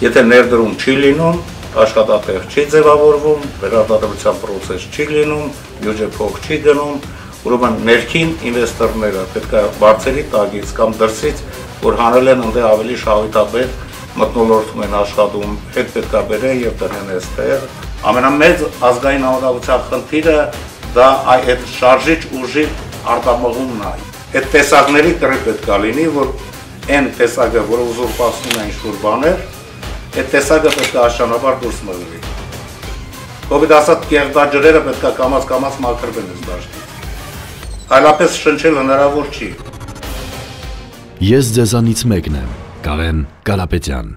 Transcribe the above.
Եթե ներդրում չի լինում, աշխատատեղ չի ձևավորվում, վերարտադրության process չի լինում, բյուջե փող չի գնում, ուրեմն ներքին ինվեստորները պետք է բարձերի տագից կամ դրսից, որ հանել են ընդե ավելի շահույթաբեր մտնոլորտում են աշխատում, հետ պետք է բերեն եւ տնեն այստեղ։ Ամենամեծ ազգային համակարգության խնդիրը դա այդ շարժիչ ուժի արտամողումն է։ Այդ տեսակների կրի պետք է լինի, որ այն տեսակը, որը ուզուրպացնում է ինչ-որ բաներ, այդ տեսակը պետք է աշանաբար դուրս մղվի։ Կոպիտ ասած կեղտաջրերը պետք է կամած-կամած մաքրվեն այս դաշտից։ Այլապես շնչել հնարավոր չի։ Ես ձեզանից մեկն եմ, Կարեն Կարապետյան։